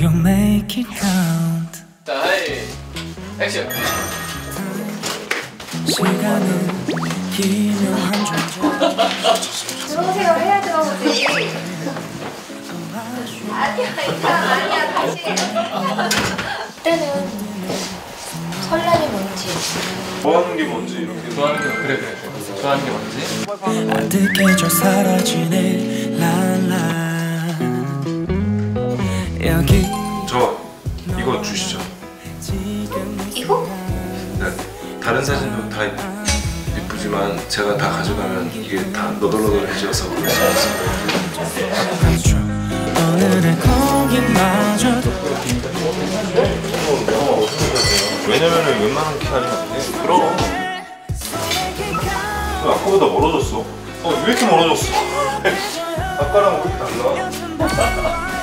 you make it count 자, 하이. 액션. 시간은 기묘한 존재 들어오세요 해야 들어오지. 아니야, 일단 아니야, 다시. 그때는 설렘이 뭔지, 좋아하는 게 뭔지 이렇게 좋아하는 게 그래. 그래. 좋아하는 게 뭔지. 여기. 저 이거 주시죠. 이거? 네, 다른 사진도 다 이쁘지만 제가 다 가져가면 이게 다 너덜너덜해져서 그럴 수 있어요 오늘의 거기마저 왜냐면은 웬만한 키아니 안돼 그럼. 아까보다 멀어졌어. 어왜 이렇게 멀어졌어? 아까랑 왜 이렇게 달라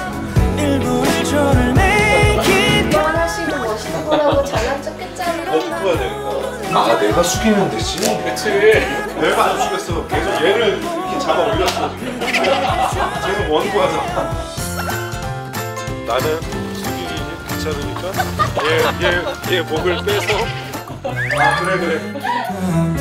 일부 일조를 make it 결혼하시고 멋있는 거라고 잘난 척 했잖아. 어 되니까 아 내가 숙이면 되지. 그렇지. 내가 안 숙였어. 계속 얘를 이렇게 잡아 올렸어 지금. 쟤는 원고하잖아. 나는 숙이기 귀찮으니까 얘 얘 얘 목을 빼서. 아 그래 그래